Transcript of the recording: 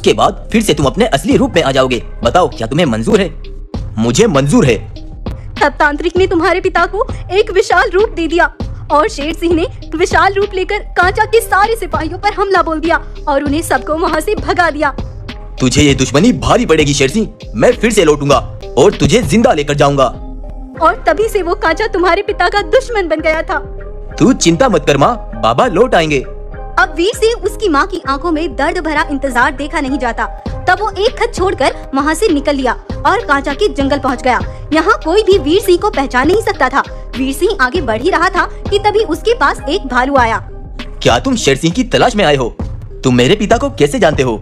उसके बाद फिर से तुम अपने असली रूप में आ जाओगे। बताओ क्या तुम्हें मंजूर है? मुझे मंजूर है। तब तांत्रिक ने तुम्हारे पिता को एक विशाल रूप दे दिया और शेर सिंह ने विशाल रूप लेकर कांचा के सारे सिपाहियों पर हमला बोल दिया और उन्हें सबको वहाँ से भगा दिया। तुझे ये दुश्मनी भारी पड़ेगी शेर सिंह। मैं फिर से लौटूँगा और तुझे ज़िंदा लेकर जाऊँगा। और तभी से वो कांचा तुम्हारे पिता का दुश्मन बन गया था। तू चिंता मत कर माँ। बाबा लौट आएँगे। अब वीर से उसकी माँ की आँखों में दर्द भरा इंतज़ार देखा नहीं जाता। तब वो एक खत छोड़कर वहाँ से निकल लिया और कांचा के जंगल पहुँच गया। यहाँ कोई भी वीर सिंह को पहचान नहीं सकता था। वीर सिंह आगे बढ़ ही रहा था कि तभी उसके पास एक भालू आया। क्या तुम शेर सिंह की तलाश में आए हो? तुम मेरे पिता को कैसे जानते हो?